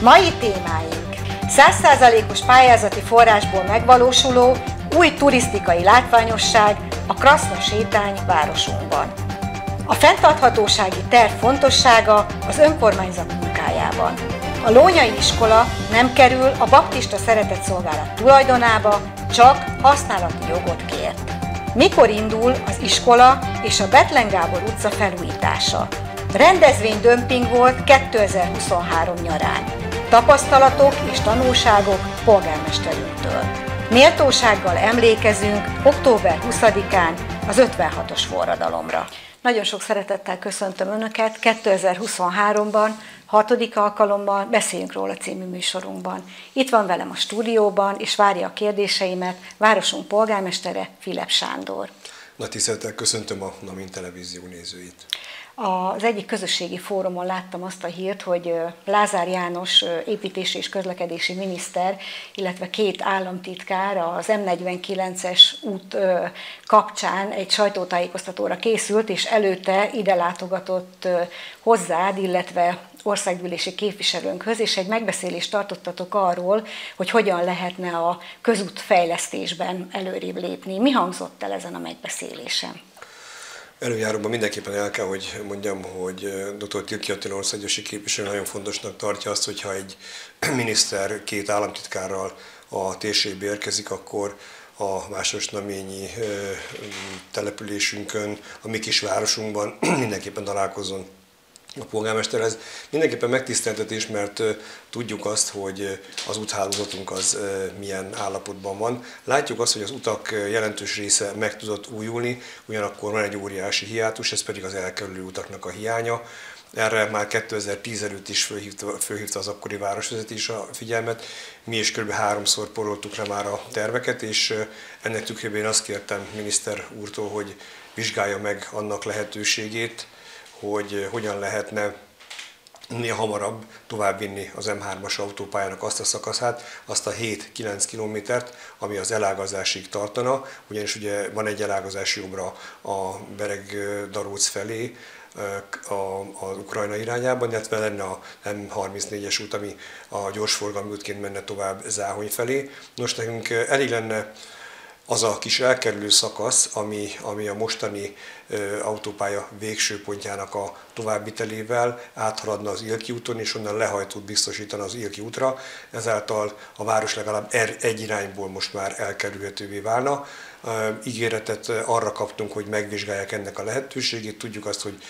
Mai témáink 100%-os pályázati forrásból megvalósuló új turisztikai látványosság a Kraszna sétány városunkban. A fenntarthatósági terv fontossága az önkormányzat munkájában. A Lónyai Iskola nem kerül a baptista szeretetszolgálat tulajdonába, csak használati jogot kért. Mikor indul az iskola és a Betlen Gábor utca felújítása? Rendezvény dömping volt 2023 nyarán. Tapasztalatok és tanulságok polgármesterünktől. Méltósággal emlékezünk október 20-án az 56-os forradalomra. Nagyon sok szeretettel köszöntöm Önöket 2023-ban, hatodik alkalommal Beszéljünk róla című műsorunkban. Itt van velem a stúdióban, és várja a kérdéseimet városunk polgármestere Filip Sándor. Nagy tisztelettel köszöntöm a Namin Televízió nézőit. Az egyik közösségi fórumon láttam azt a hírt, hogy Lázár János építési és közlekedési miniszter, illetve két államtitkár az M49-es út kapcsán egy sajtótájékoztatóra készült, és előtte ide látogatott hozzád, illetve országgyűlési képviselőnkhöz, és egy megbeszélést tartottatok arról, hogy hogyan lehetne a közútfejlesztésben előrébb lépni. Mi hangzott el ezen a megbeszélésen? Előjáróban mindenképpen el kell, hogy mondjam, hogy dr. Tilki Attila országgyűlési képviselő nagyon fontosnak tartja azt, hogyha egy miniszter két államtitkárral a térségbe érkezik, akkor a Vásárosnaményi településünkön, a mi kis városunkban mindenképpen találkozon a polgármester. Ez mindenképpen megtiszteltetés, mert tudjuk azt, hogy az úthálózatunk az milyen állapotban van. Látjuk azt, hogy az utak jelentős része meg tudott újulni, ugyanakkor van egy óriási hiátus, ez pedig az elkerülő utaknak a hiánya. Erre már 2010 előtt is fölhívta, fölhívta az akkori városvezetés a figyelmet. Mi is kb. háromszor poroltuk le már a terveket, és ennek tükrében azt kértem miniszter úrtól, hogy vizsgálja meg annak lehetőségét, hogy hogyan lehetne minél hamarabb továbbvinni az M3-as autópályának azt a szakaszát, azt a 7-9 kilométert, ami az elágazásig tartana, ugyanis ugye van egy elágazási jobbra a Bereg-Daróc felé, az Ukrajna irányában, illetve lenne a M34-es út, ami a gyorsforgalmi útként menne tovább Záhony felé. Nos, nekünk elég lenne az a kis elkerülő szakasz, ami, ami a mostani ö, autópálya végső pontjának a továbbvitelével áthaladna az Ilki úton, és onnan lehajtót biztosítana az Ilki útra, ezáltal a város legalább er, egy irányból most már elkerülhetővé válna. Ígéretet arra kaptunk, hogy megvizsgálják ennek a lehetőségét. Tudjuk azt, hogy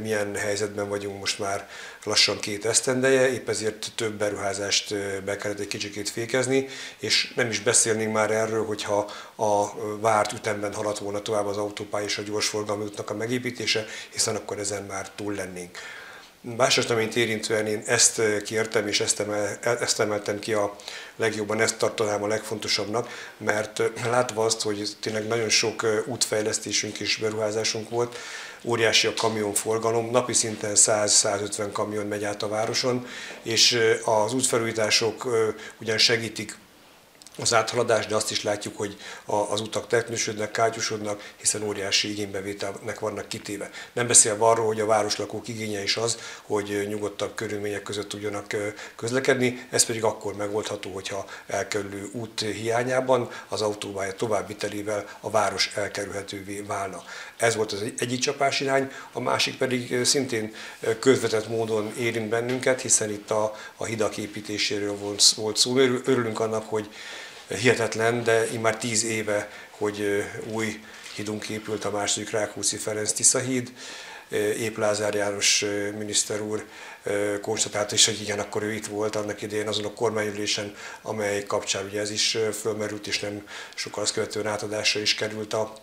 milyen helyzetben vagyunk most már lassan két esztendeje, épp ezért több beruházást be kellett egy kicsikét fékezni, és nem is beszélnénk már erről, hogyha a várt ütemben haladt volna tovább az autópálya és a gyorsforgalmi útnak a megépítése, hiszen akkor ezen már túl lennénk. Vásártaményt érintően én ezt kértem, és ezt, emel, ezt emeltem ki a legjobban, ezt tartanám a legfontosabbnak, mert látva azt, hogy tényleg nagyon sok útfejlesztésünk és beruházásunk volt, óriási a kamionforgalom, napi szinten 100-150 kamion megy át a városon, és az útfelújítások ugyan segítik az áthaladás, de azt is látjuk, hogy az utak teknősödnek, kátyusodnak, hiszen óriási igénybevételnek vannak kitéve. Nem beszélve arról, hogy a városlakók igénye is az, hogy nyugodtabb körülmények között tudjanak közlekedni, ez pedig akkor megoldható, hogyha elkerülő út hiányában az autópálya továbbvitelével a város elkerülhetővé válna. Ez volt az egyik csapás irány, a másik pedig szintén közvetett módon érint bennünket, hiszen itt a, a hidak építéséről volt szó. Örülünk annak, hogy hihetetlen, de immár tíz éve, hogy új hídunk épült a második Rákóczi Ferenc Tisza híd. Épp Lázár János miniszter úr konstatálta is, hogy igen, akkor ő itt volt annak idején azon a kormányülésen, amely kapcsán ugye ez is fölmerült, és nem sokkal azt követően átadásra is került a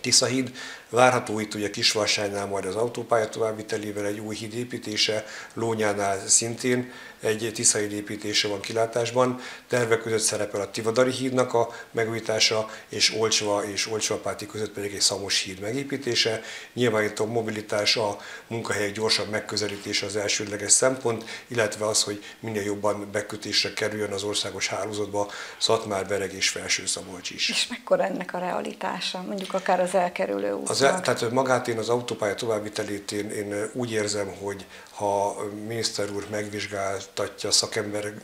Tisza híd. Várható itt ugye Kisvarsánynál majd az autópálya továbbvitelével egy új híd építése, Lónyánál szintén egy Tiszai építése van kilátásban. Tervek között szerepel a Tivadari hídnak a megújítása, és Olcsva és Olcsvapáti között pedig egy Szamos híd megépítése. Nyilván itt a mobilitás, a munkahelyek gyorsabb megközelítése az elsődleges szempont, illetve az, hogy minél jobban bekötésre kerüljön az országos hálózatba Szatmár, Bereg és Felső Szabolcs is. És mekkora ennek a realitása? Mondjuk akár az elkerülő útnak? Az, tehát magát én az autópálya továbbvitelét én, én úgy érzem, hogy ha miniszter úr megvizsgáltatja szakember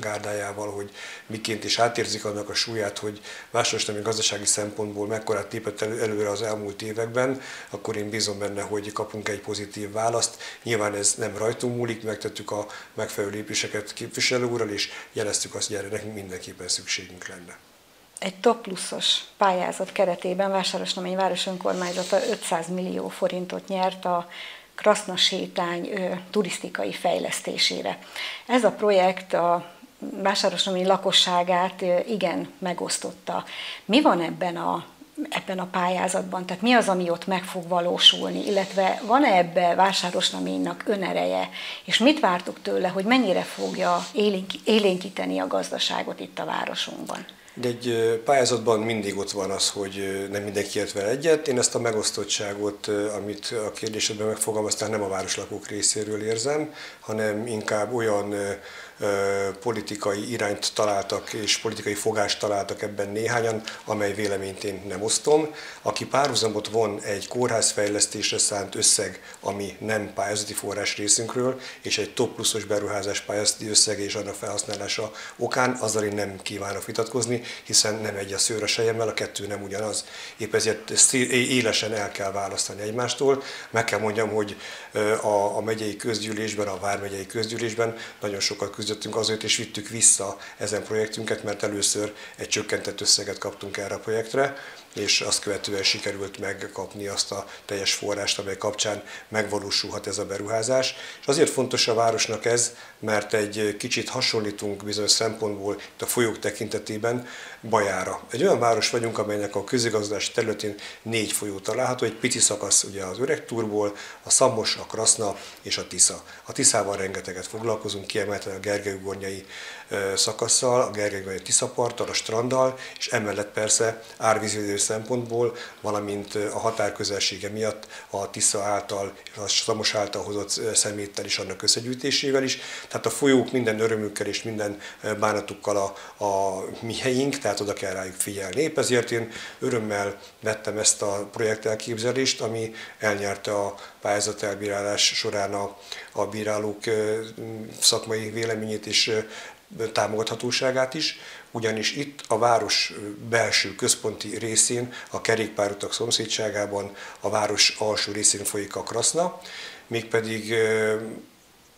gárdájával, hogy miként is átérzik annak a súlyát, hogy vásárosnemi gazdasági szempontból mekkorát tépett előre az elmúlt években, akkor én bízom benne, hogy kapunk egy pozitív választ. Nyilván ez nem rajtunk múlik, megtettük a megfelelő lépéseket képviselő úrral, és jeleztük azt, hogy erre nekünk mindenképpen szükségünk lenne. Egy top pluszos pályázat keretében Vásárosnamény város önkormányzata 500 millió forintot nyert a Kraszna sétány turisztikai fejlesztésére. Ez a projekt a Vásárosnamény lakosságát igen megosztotta. Mi van ebben a ebben a pályázatban? Tehát mi az, ami ott meg fog valósulni, illetve van-e ebbe Vásárosnaménynak önereje, és mit vártuk tőle, hogy mennyire fogja élénkíteni a gazdaságot itt a városunkban? De egy pályázatban mindig ott van az, hogy nem mindenki ért vele egyet. Én ezt a megosztottságot, amit a kérdésedben megfogalmaztál, nem a városlakók részéről érzem, hanem inkább olyan politikai irányt találtak és politikai fogást találtak ebben néhányan, amely véleményt én nem osztom. Aki párhuzamot von egy kórházfejlesztésre szánt összeg, ami nem pályázati forrás részünkről, és egy top pluszos beruházás pályázati összeg és annak felhasználása okán, azzal én nem kívánok vitatkozni, hiszen nem egy a szőr a sejemmel, a kettő nem ugyanaz. Épp ezért élesen el kell választani egymástól. Meg kell mondjam, hogy a, a megyei közgyűlésben, a vármegyei közgyűlésben nagyon sokat küzdött küzdöttünk azért, és vittük vissza ezen projektünket, mert először egy csökkentett összeget kaptunk erre a projektre, és azt követően sikerült megkapni azt a teljes forrást, amely kapcsán megvalósulhat ez a beruházás. És azért fontos a városnak ez, mert egy kicsit hasonlítunk bizonyos szempontból itt a folyók tekintetében Bajára. Egy olyan város vagyunk, amelynek a közigazgatási területén négy folyó található, egy pici szakasz ugye az Öreg Túrból, a Szamos, a Kraszna és a Tisza. A Tiszával rengeteget foglalkozunk, kiemelten a Gergely-Gornyai szakasszal, a Gergely Tiszaparttal, a stranddal, és emellett persze árvízvédő szempontból, valamint a határ közelsége miatt a Tisza által, a Szamos által hozott szeméttel és annak összegyűjtésével is. Tehát a folyók minden örömükkel és minden bánatukkal a, a mi helyünk, tehát oda kell rájuk figyelni. Épp ezért én örömmel vettem ezt a projekt elképzelést, ami elnyerte a pályázat elbírálás során a, a bírálók szakmai véleményét és támogathatóságát is, ugyanis itt a város belső központi részén, a kerékpárutak szomszédságában, a város alsó részén folyik a Kraszna, mégpedig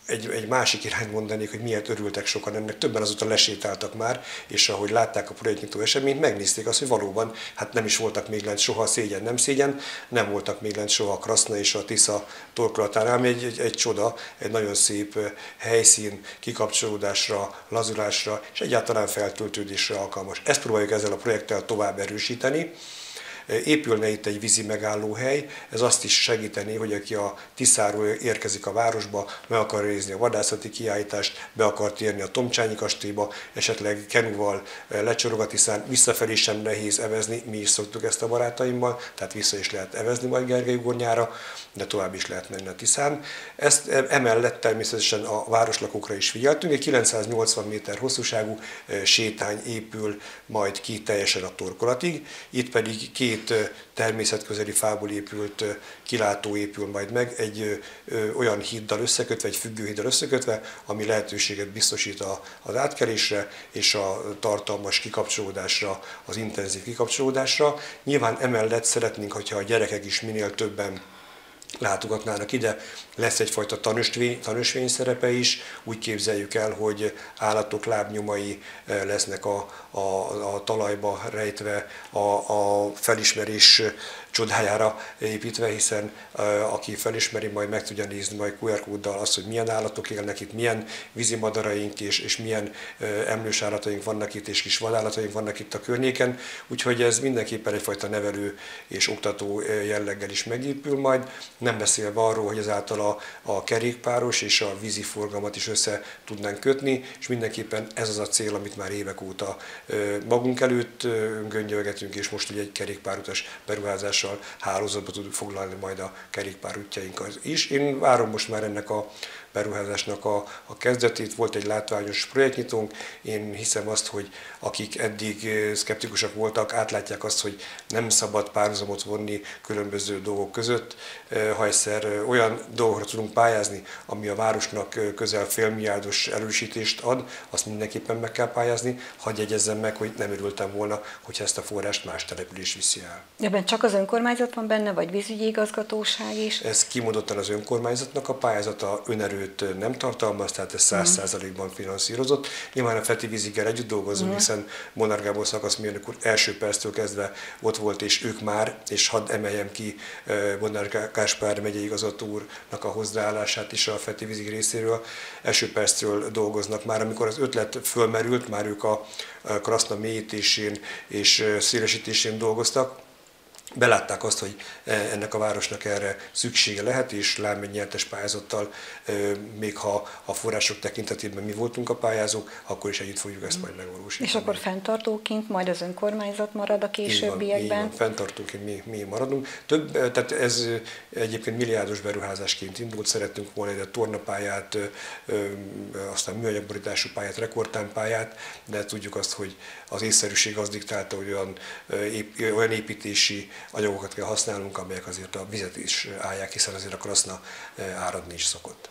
egy, egy másik irányt mondanék, hogy miért örültek sokan ennek, többen azóta lesétáltak már, és ahogy látták a projektnyitó eseményt, megnézték azt, hogy valóban hát nem is voltak még lent soha szégyen, nem szégyen, nem voltak még lent soha a Kraszna és a Tisza torkolatánál, ami egy, egy, egy csoda, egy nagyon szép helyszín, kikapcsolódásra, lazulásra és egyáltalán feltöltődésre alkalmas. Ezt próbáljuk ezzel a projekttel tovább erősíteni épülne itt egy vízi megállóhely, ez azt is segíteni, hogy aki a Tiszáról érkezik a városba, meg akar nézni a vadászati kiállítást, be akar térni a Tomcsányi kastélyba, esetleg kenuval lecsorog a Tiszán, visszafelé sem nehéz evezni, mi is szoktuk ezt a barátaimmal, tehát vissza is lehet evezni majd Gergely Gornyára, de tovább is lehet menni a Tiszán. Ezt emellett természetesen a városlakókra is figyeltünk, egy 980 méter hosszúságú sétány épül majd ki teljesen a torkolatig, itt pedig két két természetközeli fából épült kilátó épül majd meg, egy olyan híddal összekötve, egy függőhíddal összekötve, ami lehetőséget biztosít az átkelésre és a tartalmas kikapcsolódásra, az intenzív kikapcsolódásra. Nyilván emellett szeretnénk, hogyha a gyerekek is minél többen látogatnának ide. Lesz egyfajta tanösvény, tanösvény szerepe is, úgy képzeljük el, hogy állatok lábnyomai eh, lesznek a, a, a talajba rejtve, a, a felismerés csodájára építve, hiszen aki felismeri, majd meg tudja nézni majd QR kóddal azt, hogy milyen állatok élnek itt, milyen vízimadaraink és, és milyen emlős állataink vannak itt, és kis vadállataink vannak itt a környéken. Úgyhogy ez mindenképpen egyfajta nevelő és oktató jelleggel is megépül majd. Nem beszélve arról, hogy ezáltal a, a kerékpáros és a vízi forgalmat is össze tudnánk kötni, és mindenképpen ez az a cél, amit már évek óta magunk előtt göngyölgetünk, és most ugye egy kerékpárutas beruházás hálózatba tudjuk foglalni majd a kerékpár útjainkat is. Én várom most már ennek a beruházásnak a, a kezdetét. Volt egy látványos projektnyitónk. Én hiszem azt, hogy akik eddig szkeptikusak voltak, átlátják azt, hogy nem szabad párhuzamot vonni különböző dolgok között. Ha egyszer olyan dolgokra tudunk pályázni, ami a városnak közel félmilliárdos erősítést ad, azt mindenképpen meg kell pályázni. Hagyj egyezzem meg, hogy nem örültem volna, hogyha ezt a forrást más település viszi el. Ebben csak az önkormányzat van benne, vagy vízügyi igazgatóság is? Ez kimondottan az önkormányzatnak a pályázata, önerő erőt nem tartalmaz, tehát ez száz százalékban finanszírozott. Nyilván a Feti Víziggel együtt dolgozunk, mm. hiszen Monár Gábor szakaszmérnök úr első perctől kezdve ott volt, és ők már, és hadd emeljem ki Monár Káspár megyei igazgató úrnak a hozzáállását is a Feti Vízig részéről, első perctől dolgoznak már, amikor az ötlet fölmerült, már ők a Kraszna mélyítésén és szélesítésén dolgoztak, belátták azt, hogy e, ennek a városnak erre szüksége lehet, és lám egy nyertes pályázattal, e, még ha a források tekintetében mi voltunk a pályázók, akkor is együtt fogjuk ezt majd megvalósítani. És akkor fenntartóként majd az önkormányzat marad a későbbiekben? Így van, így van. fenntartóként mi, mi maradunk. Több, e, tehát ez egyébként milliárdos beruházásként indult, szerettünk volna egy tornapályát, aztán műanyagborítású pályát, rekordtámpályát, de tudjuk azt, hogy az észszerűség az diktálta, hogy olyan, olyan építési anyagokat kell használnunk, amelyek azért a vizet is állják, hiszen azért a kraszna eh, áradni is szokott.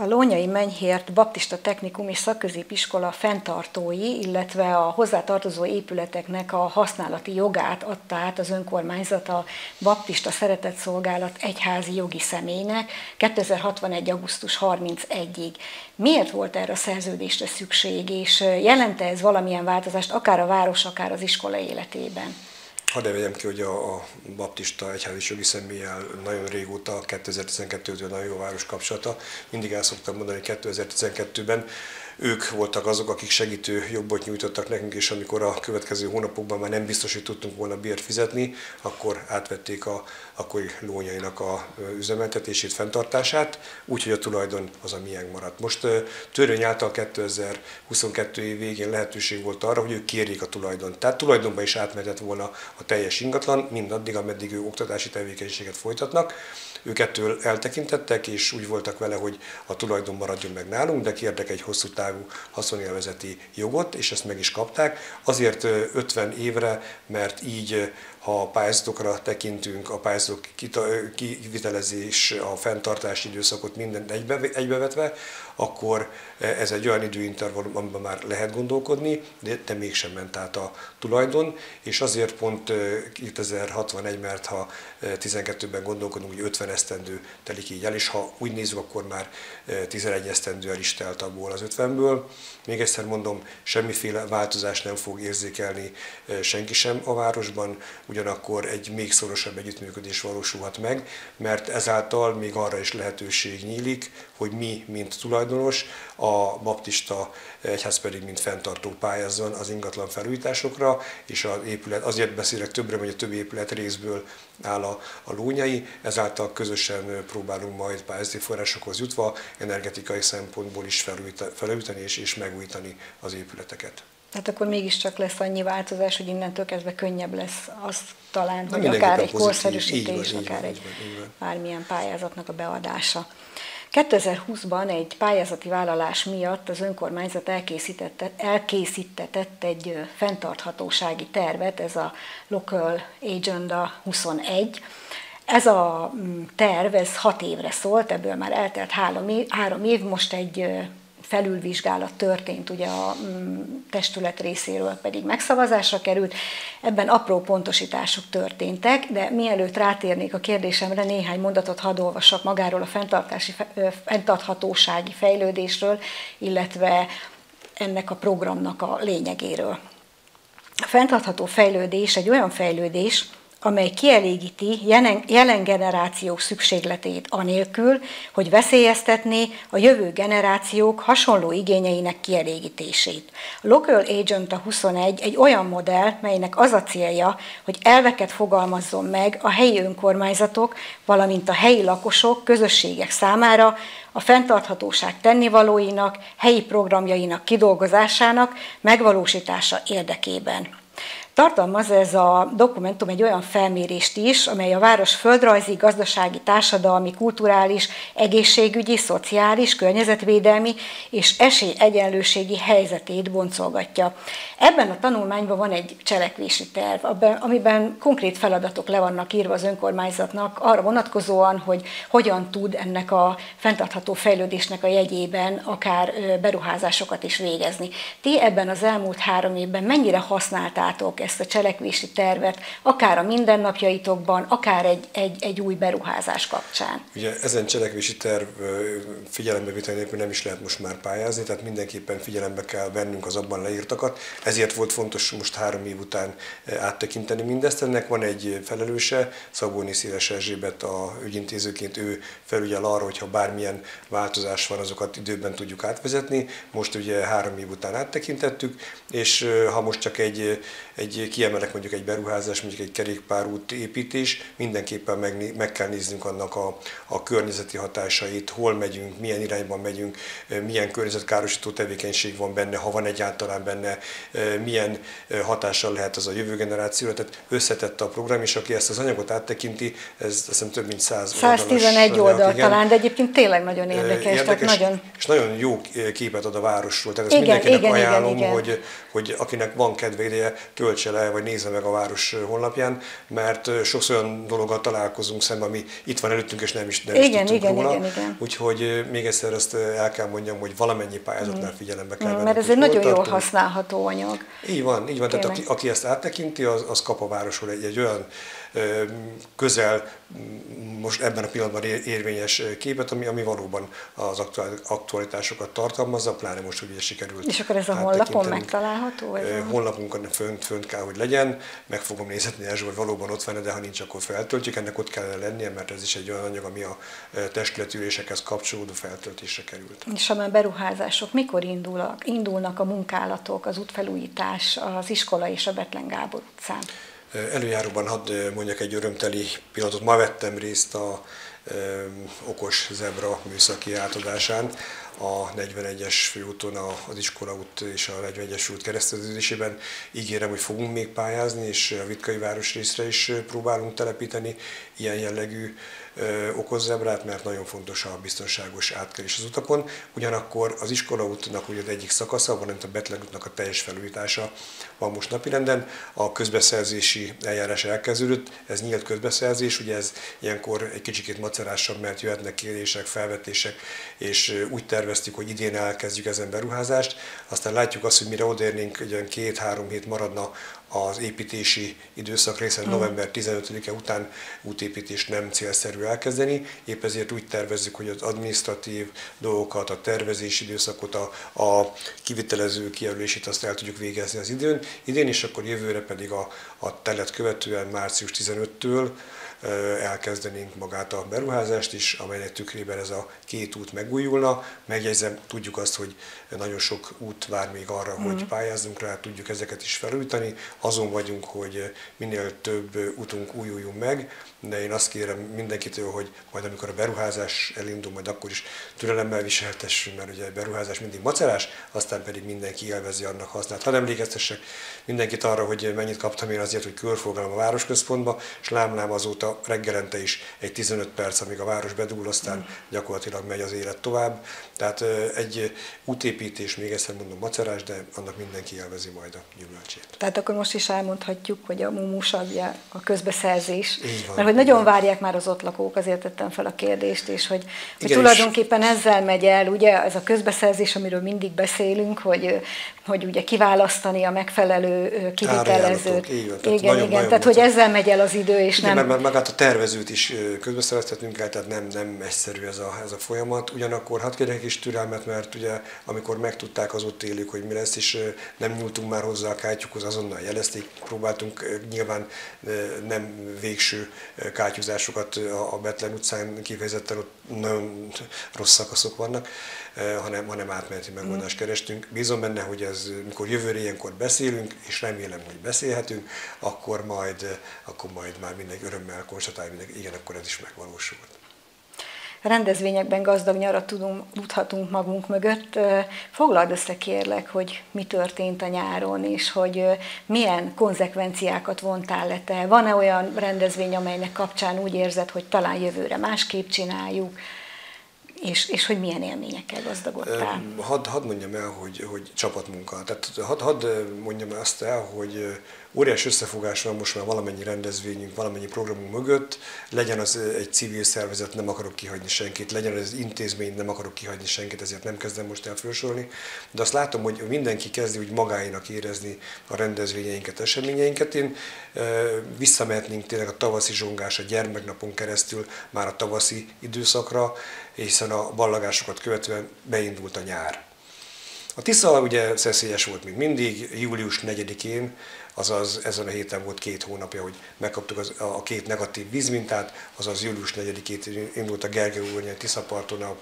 A Lónyai Menyhért Baptista Technikum és Szakközépiskola fenntartói, illetve a hozzátartozó épületeknek a használati jogát adta át az önkormányzat a Baptista Szeretett Szolgálat egyházi jogi személynek 2061. augusztus 31-ig. Miért volt erre a szerződésre szükség, és jelente ez valamilyen változást akár a város, akár az iskola életében? Hadd vegyem ki, hogy a, a baptista egyházi jogi személlyel nagyon régóta, 2012-től nagyon jó város kapcsolata. Mindig el szoktam mondani, hogy 2012-ben ők voltak azok, akik segítő jobbot nyújtottak nekünk, és amikor a következő hónapokban már nem biztos, hogy tudtunk volna bért fizetni, akkor átvették a akkori lónyainak a üzemeltetését, fenntartását, úgyhogy a tulajdon az a miénk maradt. Most törvény által 2022 év végén lehetőség volt arra, hogy ők kérjék a tulajdon. Tehát tulajdonban is átmehetett volna a teljes ingatlan, mindaddig, ameddig ő oktatási tevékenységet folytatnak ők ettől eltekintettek, és úgy voltak vele, hogy a tulajdon maradjon meg nálunk, de kértek egy hosszú távú haszonélvezeti jogot, és ezt meg is kapták. Azért 50 évre, mert így ha a pályázatokra tekintünk, a pályázatok kivitelezés, a fenntartási időszakot mindent egybe, egybevetve, akkor ez egy olyan időintervallum, amiben már lehet gondolkodni, de, de mégsem ment át a tulajdon, és azért pont 2061, mert ha 12-ben gondolkodunk, hogy 50 esztendő telik így el, és ha úgy nézzük, akkor már 11 esztendő el is telt abból az 50-ből. Még egyszer mondom, semmiféle változást nem fog érzékelni senki sem a városban, ugyanakkor egy még szorosabb együttműködés valósulhat meg, mert ezáltal még arra is lehetőség nyílik, hogy mi, mint tulajdonos, a baptista egyház pedig, mint fenntartó pályázzon az ingatlan felújításokra, és az épület, azért beszélek többre, hogy a többi épület részből áll a, a lónyai, ezáltal közösen próbálunk majd pályázati forrásokhoz jutva energetikai szempontból is felújítani és, és megújítani az épületeket. Tehát akkor mégiscsak lesz annyi változás, hogy innentől kezdve könnyebb lesz az talán, Na, hogy akár egy korszerűsítés, akár egy bármilyen pályázatnak a beadása. 2020-ban egy pályázati vállalás miatt az önkormányzat elkészítetett egy fenntarthatósági tervet, ez a Local Agenda 21. Ez a mm, terv, ez hat évre szólt, ebből már eltelt három év, három év most egy felülvizsgálat történt, ugye a mm, testület részéről pedig megszavazásra került. Ebben apró pontosítások történtek, de mielőtt rátérnék a kérdésemre, néhány mondatot hadd olvassak magáról a fenntartási, fenntarthatósági fejlődésről, illetve ennek a programnak a lényegéről. A fenntartható fejlődés egy olyan fejlődés, amely kielégíti jelen, generációk szükségletét anélkül, hogy veszélyeztetné a jövő generációk hasonló igényeinek kielégítését. A Local Agent a 21 egy olyan modell, melynek az a célja, hogy elveket fogalmazzon meg a helyi önkormányzatok, valamint a helyi lakosok, közösségek számára a fenntarthatóság tennivalóinak, helyi programjainak kidolgozásának megvalósítása érdekében. Tartalmaz ez a dokumentum egy olyan felmérést is, amely a város földrajzi, gazdasági, társadalmi, kulturális, egészségügyi, szociális, környezetvédelmi és esélyegyenlőségi helyzetét boncolgatja. Ebben a tanulmányban van egy cselekvési terv, amiben konkrét feladatok le vannak írva az önkormányzatnak arra vonatkozóan, hogy hogyan tud ennek a fenntartható fejlődésnek a jegyében akár beruházásokat is végezni. Ti ebben az elmúlt három évben mennyire használtátok ezt a cselekvési tervet, akár a mindennapjaitokban, akár egy, egy, egy új beruházás kapcsán? Ugye ezen cselekvési terv figyelembe nélkül nem is lehet most már pályázni, tehát mindenképpen figyelembe kell vennünk az abban leírtakat. Ezért volt fontos most három év után áttekinteni mindezt. Ennek van egy felelőse, Szabóni Széles Erzsébet a ügyintézőként ő felügyel arra, hogyha bármilyen változás van, azokat időben tudjuk átvezetni. Most ugye három év után áttekintettük, és ha most csak egy, egy kiemelek mondjuk egy beruházás, mondjuk egy kerékpárút építés, mindenképpen meg, meg kell néznünk annak a, a környezeti hatásait, hol megyünk, milyen irányban megyünk, milyen környezetkárosító tevékenység van benne, ha van egyáltalán benne, milyen hatással lehet az a jövő generációra. Tehát összetett a program, és aki ezt az anyagot áttekinti, ez azt hiszem több mint 100 111 oldal igen. talán, de egyébként tényleg nagyon érdekes. érdekes tehát nagyon... És nagyon jó képet ad a városról. Tehát ezt igen, mindenkinek igen, ajánlom, igen, igen. Hogy, hogy akinek van kedve ideje, töltse le, vagy nézze meg a város honlapján, mert sokszor olyan dologgal találkozunk szemben, ami itt van előttünk, és nem is, nem igen, is igen, róla. Igen, igen. Úgyhogy még egyszer ezt el kell mondjam, hogy valamennyi pályázatnál mm. figyelembe kell mm, venni. Mert ez egy nagyon jól használható anyag. Így van, így van. Tehát aki, aki ezt áttekinti, az, az kap a városról egy, egy olyan közel most ebben a pillanatban érvényes képet, ami, ami valóban az aktualitásokat tartalmazza, pláne most ugye sikerült. És akkor ez a honlapon megtalálható? Ez honlapunkon fönt, fönt kell, hogy legyen, meg fogom nézni első, hogy valóban ott van, de ha nincs, akkor feltöltjük. Ennek ott kellene lennie, mert ez is egy olyan anyag, ami a testületülésekhez kapcsolódó feltöltésre került. És a beruházások mikor indulnak, indulnak a munkálatok, az útfelújítás, az iskola és a Betlen Gábor utcán? Előjáróban hadd mondjak egy örömteli pillanatot. Ma vettem részt a okos zebra műszaki átadásán a 41-es főúton az iskola út és a 41-es út kereszteződésében. Ígérem, hogy fogunk még pályázni, és a Vitkai városrészre is próbálunk telepíteni ilyen jellegű okozzebrát, mert nagyon fontos a biztonságos átkelés az utakon. Ugyanakkor az iskolaútnak ugye az egyik szakasza, van, a Betlen útnak a teljes felújítása van most napirenden. A közbeszerzési eljárás elkezdődött, ez nyílt közbeszerzés, ugye ez ilyenkor egy kicsikét macerásabb, mert jöhetnek kérések, felvetések, és úgy terveztük, hogy idén elkezdjük ezen beruházást. Aztán látjuk azt, hogy mire odérnénk, egy két-három hét maradna az építési időszak részen mm. november 15-e után útépítést nem célszerű elkezdeni. Épp ezért úgy tervezzük, hogy az administratív dolgokat, a tervezési időszakot, a, a kivitelező kijelölését azt el tudjuk végezni az időn. Idén, és akkor jövőre pedig a, a telet követően március 15-től elkezdenénk magát a beruházást is, amelynek tükrében ez a két út megújulna. Megjegyzem, tudjuk azt, hogy nagyon sok út vár még arra, mm. hogy pályázzunk rá, tudjuk ezeket is felújítani. Azon vagyunk, hogy minél több útunk újuljon meg, de én azt kérem mindenkitől, hogy majd amikor a beruházás elindul, majd akkor is türelemmel viseltessünk, mert ugye a beruházás mindig macerás, aztán pedig mindenki élvezi annak hasznát. Ha emlékeztessek mindenkit arra, hogy mennyit kaptam én azért, hogy körforgalom a városközpontba, és lámlám azóta reggelente is egy 15 perc, amíg a város bedúl, aztán gyakorlatilag megy az élet tovább. Tehát egy útépítés, még egyszer mondom, macerás, de annak mindenki élvezi majd a gyümölcsét. Tehát akkor most is elmondhatjuk, hogy a mumus adja a közbeszerzés. Így van, mert hogy nagyon várják már az ott lakók, azért tettem fel a kérdést, és hogy, hogy Igen, tulajdonképpen ezzel megy el, ugye ez a közbeszerzés, amiről mindig beszélünk, hogy, hogy ugye kiválasztani a megfelelő kivitelezőt. Igen, tehát, igen, igen, tehát hogy ezzel megy el az idő, és igen, nem... Mert magát a tervezőt is közbeszereztetünk el, tehát nem, nem egyszerű ez a, ez a folyamat. Ugyanakkor hadd kérjek is türelmet, mert ugye amikor megtudták az ott élők, hogy mi lesz, és nem nyúltunk már hozzá a kátyukhoz, azonnal jelezték, próbáltunk nyilván nem végső kátyúzásokat a Betlen utcán kifejezetten ott nagyon rossz szakaszok vannak, hanem, hanem átmeneti megoldást mm. kerestünk. Bízom benne, hogy ez, mikor jövőre ilyenkor beszélünk, és remélem, hogy beszélhetünk, akkor majd, akkor majd már mindenki örömmel konstatálja, mindenki, igen, akkor ez is megvalósult. rendezvényekben gazdag nyarat tudunk, tudhatunk magunk mögött. Foglald össze kérlek, hogy mi történt a nyáron, és hogy milyen konzekvenciákat vontál le te. Van-e olyan rendezvény, amelynek kapcsán úgy érzed, hogy talán jövőre másképp csináljuk, és, és hogy milyen élményekkel gazdagodtál? Hadd had mondjam el, hogy, hogy csapatmunka. Tehát hadd had mondjam azt el, hogy óriás összefogás van most már valamennyi rendezvényünk, valamennyi programunk mögött, legyen az egy civil szervezet, nem akarok kihagyni senkit, legyen az intézmény, nem akarok kihagyni senkit, ezért nem kezdem most el felsorolni, de azt látom, hogy mindenki kezdi úgy magáinak érezni a rendezvényeinket, eseményeinket. Én visszamehetnénk tényleg a tavaszi zsongás a gyermeknapon keresztül már a tavaszi időszakra, hiszen a ballagásokat követően beindult a nyár. A Tisza ugye szeszélyes volt még mindig, július 4-én, azaz ezen a héten volt két hónapja, hogy megkaptuk az, a két negatív vízmintát, azaz július 4-én indult a Gergely úrnyi Tiszaparton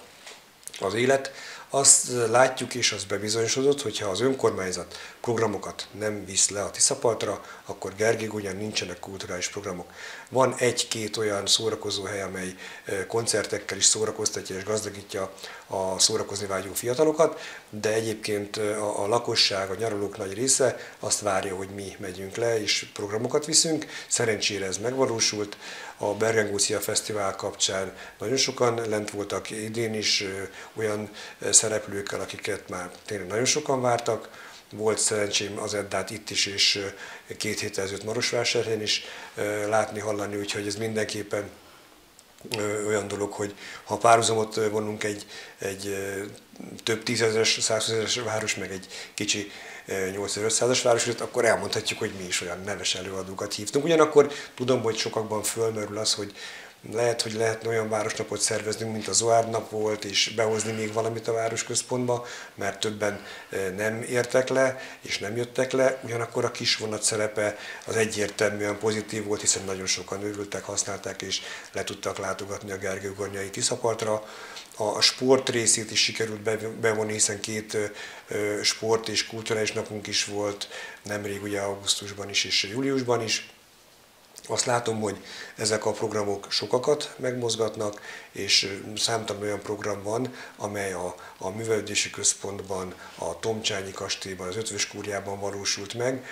az élet. Azt látjuk és az bebizonyosodott, hogy ha az önkormányzat programokat nem visz le a Tiszapartra, akkor Gergely nincsenek kulturális programok. Van egy-két olyan szórakozó hely, amely koncertekkel is szórakoztatja és gazdagítja a szórakozni vágyó fiatalokat, de egyébként a, a lakosság, a nyaralók nagy része azt várja, hogy mi megyünk le és programokat viszünk. Szerencsére ez megvalósult. A Bergengúcia Fesztivál kapcsán nagyon sokan lent voltak idén is olyan szereplőkkel, akiket már tényleg nagyon sokan vártak volt szerencsém az Eddát itt is, és két héttel ezelőtt Marosvásárhelyen is látni, hallani, úgyhogy ez mindenképpen olyan dolog, hogy ha párhuzamot vonunk egy, egy több tízezeres, százszerzeres város, meg egy kicsi 8500-as város akkor elmondhatjuk, hogy mi is olyan neves előadókat hívtunk. Ugyanakkor tudom, hogy sokakban fölmerül az, hogy lehet, hogy lehetne olyan városnapot szervezni, mint a Zoár nap volt, és behozni még valamit a városközpontba, mert többen eh, nem értek le, és nem jöttek le. Ugyanakkor a kis vonat szerepe az egyértelműen pozitív volt, hiszen nagyon sokan örültek, használták, és le tudtak látogatni a Gergő-Gornyai Tiszapartra. A sport részét is sikerült bevonni, hiszen két eh, eh, sport és kulturális napunk is volt, nemrég ugye augusztusban is és júliusban is azt látom, hogy ezek a programok sokakat megmozgatnak, és számtalan olyan program van, amely a, a művelődési központban, a Tomcsányi kastélyban, az Ötvös Kúriában valósult meg.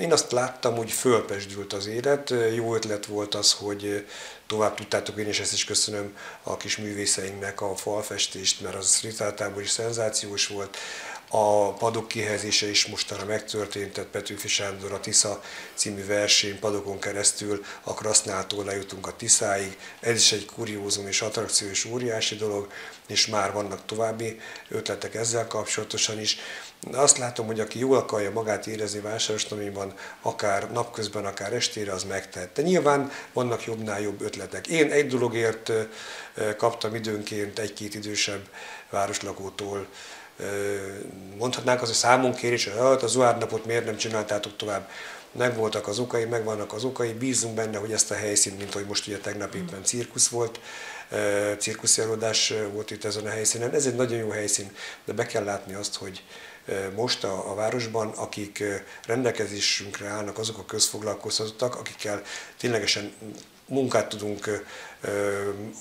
Én azt láttam, hogy fölpesdült az élet. Jó ötlet volt az, hogy tovább tudtátok, én is ezt is köszönöm a kis művészeinknek a falfestést, mert az ritáltából is szenzációs volt. A padok kihelyezése is mostanra megtörtént, tehát Petőfi Sándor a Tisza című versén padokon keresztül a Krasznától lejutunk a Tiszáig. Ez is egy kuriózum és attrakció és óriási dolog, és már vannak további ötletek ezzel kapcsolatosan is. Azt látom, hogy aki jól akarja magát érezni vásárosnamiban, akár napközben, akár estére, az megtette. Nyilván vannak jobbnál jobb ötletek. Én egy dologért kaptam időnként egy-két idősebb városlakótól mondhatnánk az, hogy számon kérés, hogy hát a Zuár napot miért nem csináltátok tovább. Megvoltak az okai, megvannak az okai, bízunk benne, hogy ezt a helyszínt, mint hogy most ugye tegnap éppen cirkusz volt, cirkuszi előadás volt itt ezen a helyszínen. Ez egy nagyon jó helyszín, de be kell látni azt, hogy most a, a városban, akik rendelkezésünkre állnak, azok a közfoglalkoztatottak, akikkel ténylegesen munkát tudunk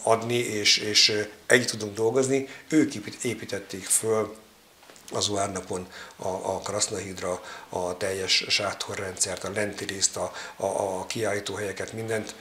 adni, és, és együtt tudunk dolgozni, ők építették föl az napon a, a Krasznahidra, a teljes sátorrendszert, a lenti részt, a, a, a kiállítóhelyeket, mindent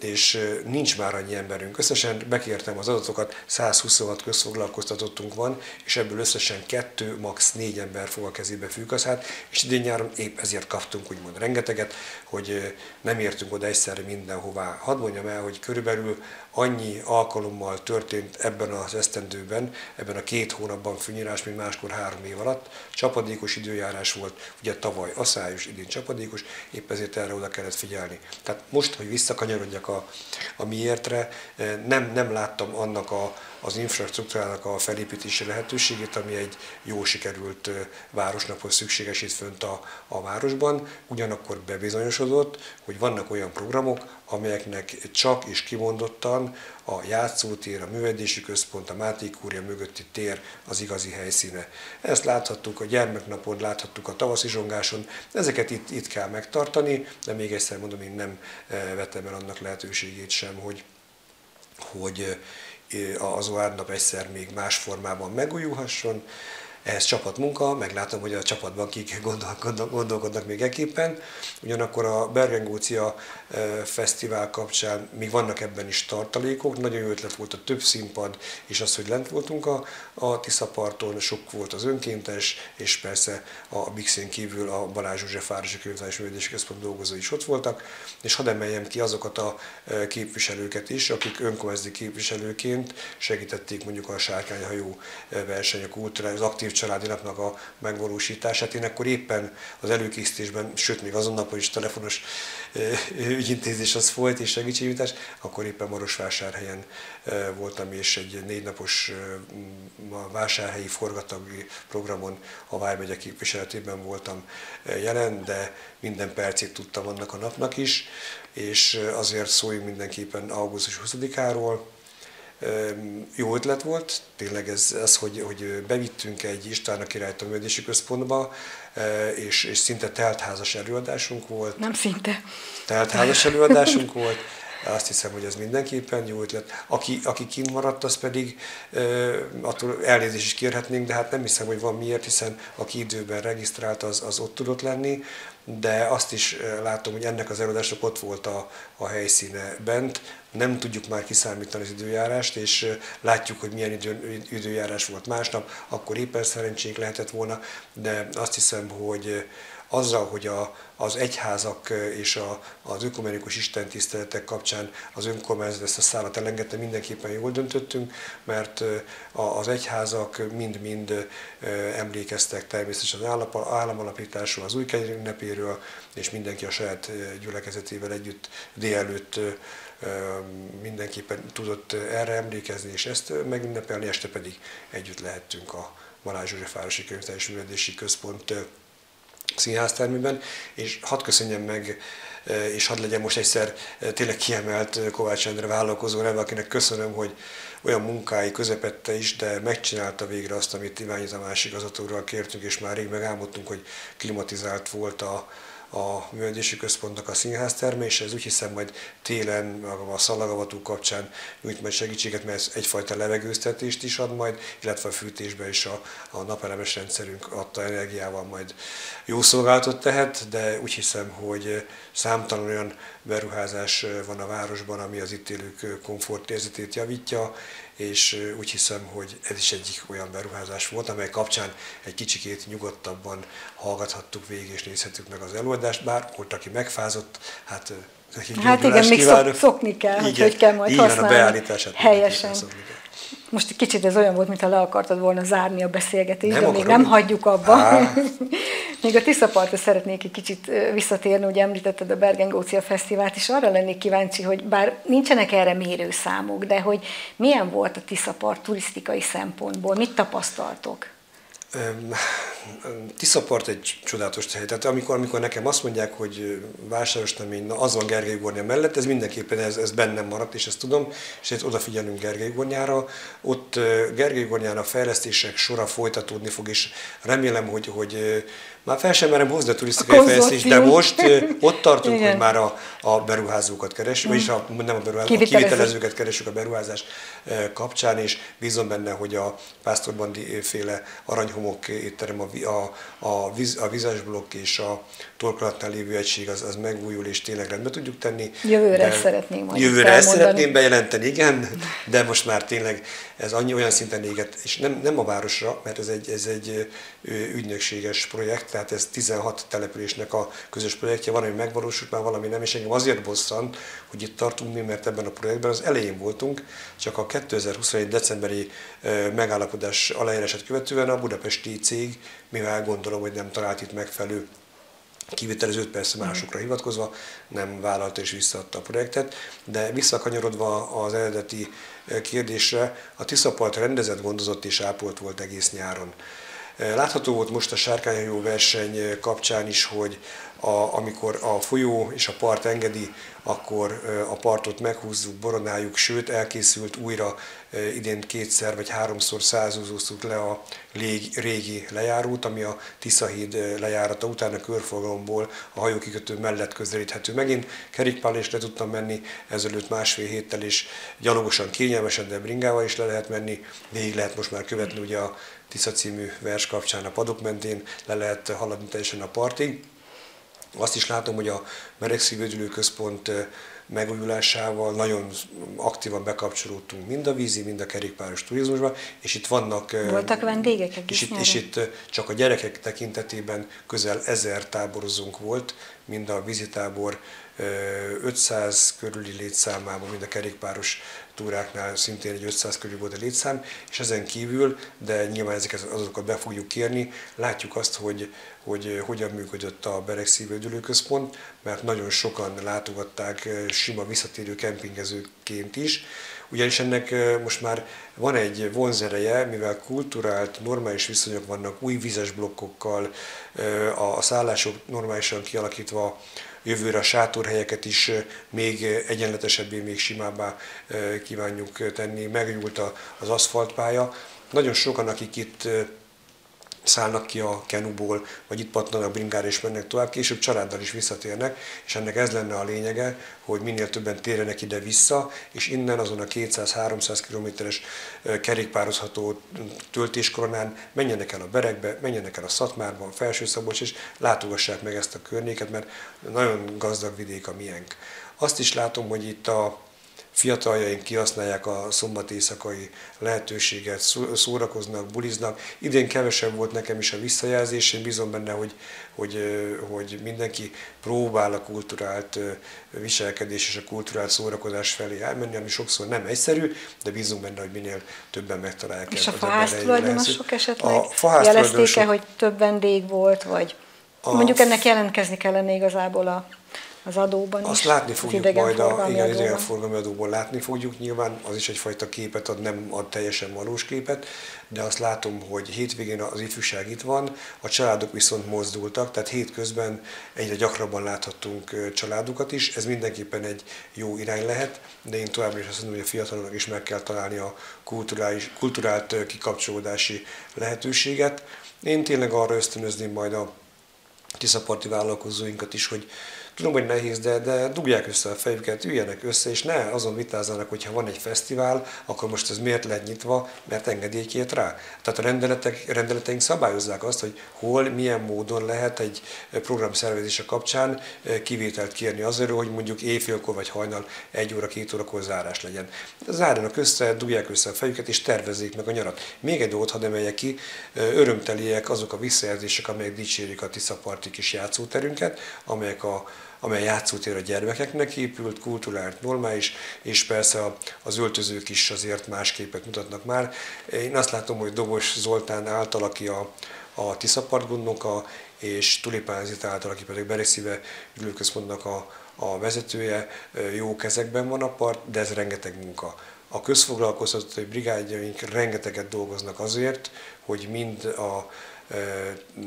és nincs már annyi emberünk. Összesen bekértem az adatokat, 126 közfoglalkoztatottunk van, és ebből összesen kettő, max. négy ember fog a kezébe fűkaszát, és idén nyáron épp ezért kaptunk úgymond rengeteget, hogy nem értünk oda egyszerre mindenhová. Hadd mondjam el, hogy körülbelül annyi alkalommal történt ebben az esztendőben, ebben a két hónapban fűnyírás, mint máskor három év alatt. Csapadékos időjárás volt, ugye tavaly aszályos, idén csapadékos, épp ezért erre oda kellett figyelni. Tehát most, hogy visszakanyarodjak a, a miértre, nem, nem láttam annak a, az infrastruktúrának a felépítési lehetőségét, ami egy jó sikerült városnaphoz szükségesít fönt a, a városban. Ugyanakkor bebizonyosodott, hogy vannak olyan programok, amelyeknek csak és kimondottan a játszótér, a művedési központ, a Máté Kúria mögötti tér az igazi helyszíne. Ezt láthattuk a gyermeknapon, láthattuk a tavaszi zsongáson, ezeket itt, itt kell megtartani, de még egyszer mondom, én nem vettem el annak lehetőségét sem, hogy, hogy az Oárnap egyszer még más formában megújulhasson, ehhez csapatmunka, meglátom, hogy a csapatban kik gondolkodnak, gondolkodnak még eképpen. Ugyanakkor a Bergengócia Fesztivál kapcsán még vannak ebben is tartalékok, nagyon jó ötlet volt a több színpad, és az, hogy lent voltunk a, a Tiszaparton, sok volt az önkéntes, és persze a Bixén kívül a Balázs József Városi Könyvtárs Művédési Központ dolgozói is ott voltak, és hadd emeljem ki azokat a képviselőket is, akik önkormányzati képviselőként segítették mondjuk a sárkányhajó verseny, a az aktív aktív családi napnak a megvalósítását. Én akkor éppen az előkészítésben, sőt még azon napon is telefonos ügyintézés az folyt és segítségnyújtás, akkor éppen Marosvásárhelyen voltam, és egy négy napos vásárhelyi forgatagi programon a Vármegye képviseletében voltam jelen, de minden percét tudtam annak a napnak is, és azért szóljunk mindenképpen augusztus 20-áról, jó ötlet volt, tényleg ez, ez hogy, hogy bevittünk egy István a király Művési Központba, és, és szinte teltházas előadásunk volt. Nem szinte. Teltházas előadásunk volt, azt hiszem, hogy ez mindenképpen jó ötlet. Aki, aki kint maradt, az pedig attól elnézést is kérhetnénk, de hát nem hiszem, hogy van miért, hiszen aki időben regisztrált, az, az ott tudott lenni de azt is látom, hogy ennek az előadásnak ott volt a, a helyszíne bent. Nem tudjuk már kiszámítani az időjárást, és látjuk, hogy milyen idő, időjárás volt másnap, akkor éppen szerencsénk lehetett volna, de azt hiszem, hogy azzal, hogy a, az egyházak és a, az ökumenikus istentiszteletek kapcsán az önkormányzat ezt a szállat elengedte, mindenképpen jól döntöttünk, mert az egyházak mind-mind emlékeztek természetesen az államalapításról, az új ünnepéről, és mindenki a saját gyülekezetével együtt délelőtt mindenképpen tudott erre emlékezni, és ezt megünnepelni, este pedig együtt lehettünk a Balázs József Városi Könyvtárs Művelési Központ színháztermében, és hadd köszönjem meg, e, és hadd legyen most egyszer e, tényleg kiemelt Kovács Endre vállalkozó neve, akinek köszönöm, hogy olyan munkái közepette is, de megcsinálta végre azt, amit Iványi Tamás igazgatóról kértünk, és már rég megálmodtunk, hogy klimatizált volt a, a művelési központnak a színház termése, ez úgy hiszem majd télen a szalagavató kapcsán nyújt majd segítséget, mert ez egyfajta levegőztetést is ad majd, illetve a fűtésben is a, a napelemes rendszerünk adta energiával majd jó szolgálatot tehet, de úgy hiszem, hogy számtalan olyan beruházás van a városban, ami az itt élők komfortérzetét javítja, és úgy hiszem, hogy ez is egyik olyan beruházás volt, amely kapcsán egy kicsikét nyugodtabban hallgathattuk végig és nézhetük meg az előadást, bár volt, aki megfázott, hát neki Hát igen, még szok, szokni kell, igen, hogy hogy kell majd használni. a beállítását helyesen. Most egy kicsit ez olyan volt, mintha le akartad volna zárni a beszélgetést, nem de még nem hagyjuk abba. még a Tiszapartra szeretnék egy kicsit visszatérni, hogy említetted a Bergen-Gócia Fesztivált, és arra lennék kíváncsi, hogy bár nincsenek erre mérőszámok, de hogy milyen volt a Tiszapart turisztikai szempontból, mit tapasztaltok? Tiszapart egy csodálatos hely. Tehát amikor, amikor nekem azt mondják, hogy vásáros nem na az van Gergely Gornya mellett, ez mindenképpen ez, ez bennem maradt, és ezt tudom, és ezt odafigyelünk Gergely Gornyára. Ott Gergely Gornyán a fejlesztések sora folytatódni fog, és remélem, hogy, hogy már fel sem merem hozni a turisztikai fejlesztést, de most ott tartunk, Igen. hogy már a, a beruházókat keresünk, vagyis a, nem a beruházókat, a kivitelezőket keresünk a beruházás kapcsán, és bízom benne, hogy a Pásztorbandi féle aranyhomok étterem, a, a, a, víz, a vizesblokk és a torkolatnál lévő egység az, az megújul, és tényleg rendbe tudjuk tenni. Jövőre de, szeretném majd Jövőre ezt szeretném bejelenteni, igen, de most már tényleg ez annyi olyan szinten éget, és nem, nem a városra, mert ez egy, ez egy ügynökséges projekt, tehát ez 16 településnek a közös projektje, van, ami megvalósult, már valami nem, és engem azért bosszant, hogy itt tartunk mi, mert ebben a projektben az elején voltunk, csak a 2021. decemberi megállapodás aláírását követően a budapesti cég, mivel gondolom, hogy nem talált itt megfelelő kivitelezőt persze másokra hivatkozva, nem vállalta és visszaadta a projektet, de visszakanyarodva az eredeti kérdésre, a Tiszapart rendezett, gondozott és ápolt volt egész nyáron. Látható volt most a sárkányhajó verseny kapcsán is, hogy a, amikor a folyó és a part engedi, akkor a partot meghúzzuk, boronáljuk, sőt elkészült újra idén kétszer vagy háromszor százúzóztuk le a régi lejárót, ami a Tiszahíd lejárata után a körforgalomból a hajókikötő mellett közelíthető. Megint kerékpár is le tudtam menni ezelőtt másfél héttel, és gyalogosan kényelmesen, de bringával is le lehet menni. Végig lehet most már követni ugye a Tisza című vers kapcsán a padok mentén, le lehet haladni teljesen a partig. Azt is látom, hogy a Meregszívődülő Központ megújulásával nagyon aktívan bekapcsolódtunk mind a vízi, mind a kerékpáros turizmusba, és itt vannak... Voltak vendégek és itt, és itt csak a gyerekek tekintetében közel ezer táborozónk volt, mind a vízitábor 500 körüli létszámában, mind a kerékpáros túráknál szintén egy 500 körül volt a létszám, és ezen kívül, de nyilván ezeket azokat be fogjuk kérni, látjuk azt, hogy, hogy hogyan működött a Beregszívődülő Központ, mert nagyon sokan látogatták sima visszatérő kempingezőként is, ugyanis ennek most már van egy vonzereje, mivel kulturált, normális viszonyok vannak új vizes blokkokkal, a szállások normálisan kialakítva, jövőre a sátorhelyeket is még egyenletesebbé, még simábbá kívánjuk tenni. Megnyúlt az aszfaltpálya. Nagyon sokan, akik itt szállnak ki a kenuból, vagy itt patlanak bringára és mennek tovább, később családdal is visszatérnek, és ennek ez lenne a lényege, hogy minél többen térjenek ide-vissza, és innen azon a 200-300 kilométeres kerékpározható töltéskoronán menjenek el a Berekbe, menjenek el a Szatmárba, a Felső Szabolcs, és látogassák meg ezt a környéket, mert nagyon gazdag vidék a miénk. Azt is látom, hogy itt a fiataljaink kihasználják a szombat éjszakai lehetőséget, szórakoznak, buliznak. Idén kevesebb volt nekem is a visszajelzés, én bízom benne, hogy, hogy, hogy mindenki próbál a kulturált viselkedés és a kulturált szórakozás felé elmenni, ami sokszor nem egyszerű, de bízunk benne, hogy minél többen megtalálják. És a faház tulajdonosok esetleg a jelezték-e, hogy több vendég volt, vagy a mondjuk ennek jelentkezni kellene igazából a az adóban Azt is. látni fogjuk majd a igen, idegenforgalmi adóból látni fogjuk, nyilván az is egyfajta képet ad, nem ad teljesen valós képet, de azt látom, hogy hétvégén az ifjúság itt van, a családok viszont mozdultak, tehát hétközben egyre gyakrabban láthattunk családokat is, ez mindenképpen egy jó irány lehet, de én továbbra is azt mondom, hogy a fiataloknak is meg kell találni a kulturális, kulturált kikapcsolódási lehetőséget. Én tényleg arra ösztönözném majd a tiszaparti vállalkozóinkat is, hogy Tudom, hogy nehéz, de, de dugják össze a fejüket, üljenek össze, és ne azon vitázzanak, hogy ha van egy fesztivál, akkor most ez miért lett nyitva, mert engedélyként rá. Tehát a rendeletek, rendeleteink szabályozzák azt, hogy hol, milyen módon lehet egy program szervezése kapcsán eh, kivételt kérni azért, hogy mondjuk éjfélkor vagy hajnal egy óra, két órakor zárás legyen. Zárjanak össze, dugják össze a fejüket, és tervezzék meg a nyarat. Még egy dolgot hadd emeljek ki, eh, örömteliek azok a visszajelzések, amelyek dicsérik a Tiszaparti kis játszóterünket, amelyek a amely játszótér a gyermekeknek épült, kulturált, normális, és persze az öltözők is azért más képet mutatnak már. Én azt látom, hogy Dobos Zoltán által, aki a, a Tiszapart gondnoka, és Tulipán Zita által, aki pedig Berekszíve ülőközpontnak a, a vezetője, jó kezekben van a part, de ez rengeteg munka. A közfoglalkoztatói brigádjaink rengeteget dolgoznak azért, hogy mind a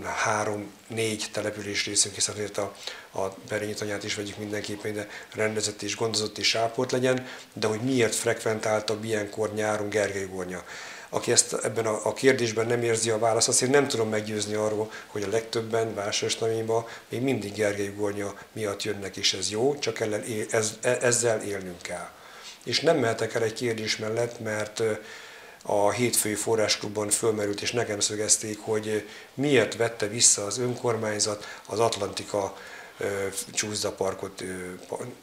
három-négy település részünk, hiszen azért a, a Berényi tanyát is vegyük mindenképpen, de rendezett és gondozott és ápolt legyen, de hogy miért frekventáltabb ilyenkor nyáron Gergely Gornya. Aki ezt ebben a, a kérdésben nem érzi a választ, azért nem tudom meggyőzni arról, hogy a legtöbben Vásárosnaményba még mindig Gergely Gornya miatt jönnek, és ez jó, csak ellen, ez, e, ezzel élnünk kell. És nem mehetek el egy kérdés mellett, mert a hétfői forrásklubban fölmerült, és nekem szögezték, hogy miért vette vissza az önkormányzat az Atlantika csúszdaparkot,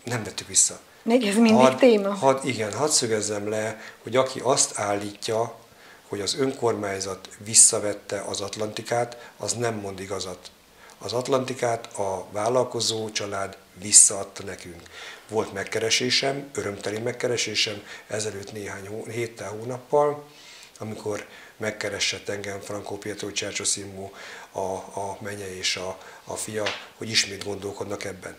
nem vettük vissza. Még ez mindig had, téma? Had, igen, hadd szögezzem le, hogy aki azt állítja, hogy az önkormányzat visszavette az Atlantikát, az nem mond igazat. Az Atlantikát a vállalkozó család visszaadta nekünk. Volt megkeresésem, örömteli megkeresésem ezelőtt néhány héttel, hónappal, amikor megkeresett engem Franco Pietro Csercsoszimó, a, a menye és a, a fia, hogy ismét gondolkodnak ebben.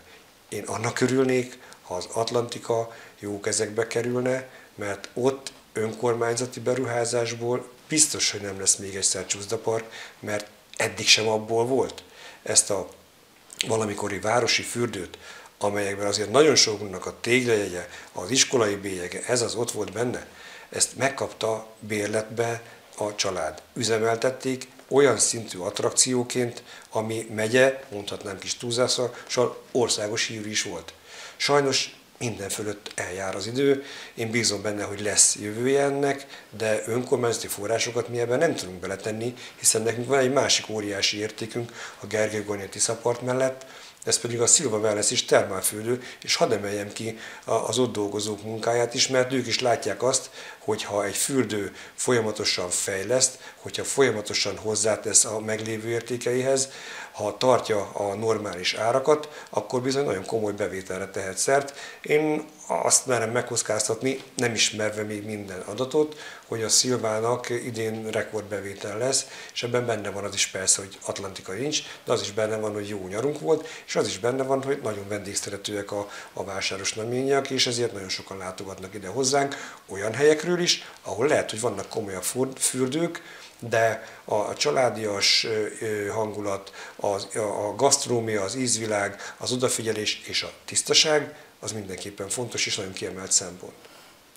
Én annak örülnék, ha az Atlantika jó kezekbe kerülne, mert ott önkormányzati beruházásból biztos, hogy nem lesz még egyszer csúszdapark, mert eddig sem abból volt. Ezt a valamikori városi fürdőt, amelyekben azért nagyon sokunknak a téglajegye, az iskolai bélyege, ez az ott volt benne, ezt megkapta bérletbe a család. Üzemeltették olyan szintű attrakcióként, ami megye, mondhatnám kis túlzással, országos hírű is volt. Sajnos minden fölött eljár az idő. Én bízom benne, hogy lesz jövője ennek, de önkormányzati forrásokat mi ebben nem tudunk beletenni, hiszen nekünk van egy másik óriási értékünk a Gergely Gonya Tiszapart mellett, ez pedig a Silva Wellness is termálfürdő, és hadd emeljem ki az ott dolgozók munkáját is, mert ők is látják azt, hogyha egy fürdő folyamatosan fejleszt, hogyha folyamatosan hozzátesz a meglévő értékeihez, ha tartja a normális árakat, akkor bizony nagyon komoly bevételre tehet szert. Én azt merem megkockáztatni, nem ismerve még minden adatot, hogy a Szilvának idén rekordbevétel lesz, és ebben benne van az is persze, hogy Atlantika nincs, de az is benne van, hogy jó nyarunk volt, és az is benne van, hogy nagyon vendégszeretőek a, a vásáros és ezért nagyon sokan látogatnak ide hozzánk, olyan helyekről is, ahol lehet, hogy vannak komolyabb fürdők, de a családias hangulat, a, a gasztrómia, az ízvilág, az odafigyelés és a tisztaság az mindenképpen fontos és nagyon kiemelt szempont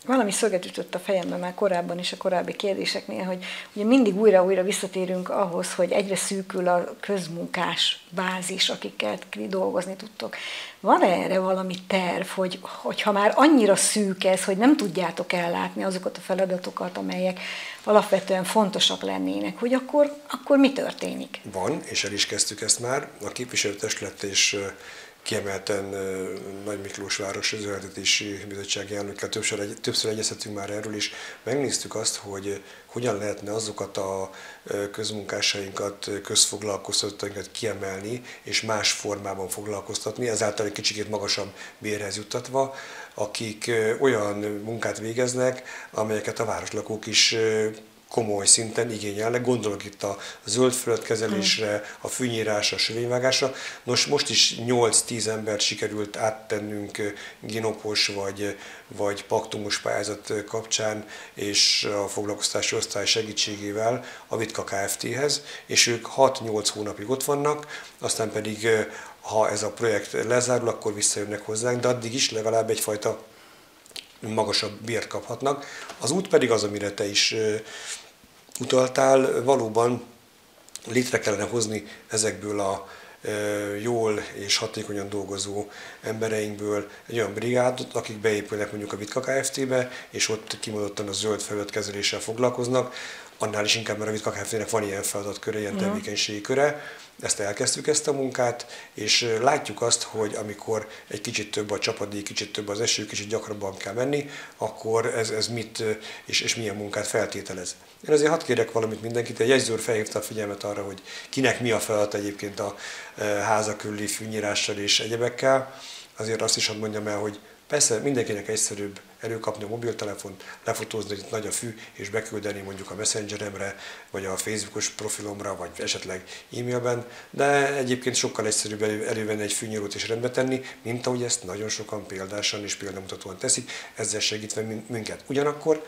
valami szöget ütött a fejembe már korábban is a korábbi kérdéseknél, hogy ugye mindig újra-újra visszatérünk ahhoz, hogy egyre szűkül a közmunkás bázis, akikkel dolgozni tudtok. van -e erre valami terv, hogy, hogy ha már annyira szűk ez, hogy nem tudjátok ellátni azokat a feladatokat, amelyek alapvetően fontosak lennének, hogy akkor, akkor mi történik? Van, és el is kezdtük ezt már. A képviselőtestület és kiemelten Nagy Miklós város zöldítési bizottsági elnökkel többször, egy, többször egyeztetünk már erről is. Megnéztük azt, hogy hogyan lehetne azokat a közmunkásainkat, közfoglalkoztatóinkat kiemelni, és más formában foglalkoztatni, ezáltal egy kicsit magasabb bérhez juttatva, akik olyan munkát végeznek, amelyeket a városlakók is komoly szinten igényelnek. Gondolok itt a zöld kezelésre, a fűnyírásra, a sövényvágásra. Nos, most is 8-10 embert sikerült áttennünk ginopos vagy, vagy paktumos pályázat kapcsán és a foglalkoztási osztály segítségével a Vitka Kft-hez, és ők 6-8 hónapig ott vannak, aztán pedig ha ez a projekt lezárul, akkor visszajönnek hozzánk, de addig is legalább egyfajta magasabb bért kaphatnak. Az út pedig az, amire te is utaltál, valóban létre kellene hozni ezekből a jól és hatékonyan dolgozó embereinkből egy olyan brigádot, akik beépülnek mondjuk a Vitka Kft-be, és ott kimondottan a zöld felületkezeléssel foglalkoznak, annál is inkább, mert a Vitka Kft-nek van ilyen feladatköre, ilyen tevékenységi köre, ezt elkezdtük ezt a munkát, és látjuk azt, hogy amikor egy kicsit több a csapadék, kicsit több az eső, kicsit gyakrabban kell menni, akkor ez, ez mit és, és milyen munkát feltételez. Én azért hadd kérek valamit mindenkit, egy jegyzőr felhívta a figyelmet arra, hogy kinek mi a feladat egyébként a háza körüli fűnyírással és egyebekkel. Azért azt is hadd mondjam el, hogy Persze mindenkinek egyszerűbb előkapni a mobiltelefont, lefotózni, hogy nagy a fű, és beküldeni mondjuk a Messengeremre, vagy a Facebookos profilomra, vagy esetleg e-mailben, de egyébként sokkal egyszerűbb elővenni egy fűnyírót és rendbe tenni, mint ahogy ezt nagyon sokan példásan és példamutatóan teszik, ezzel segítve minket. Ugyanakkor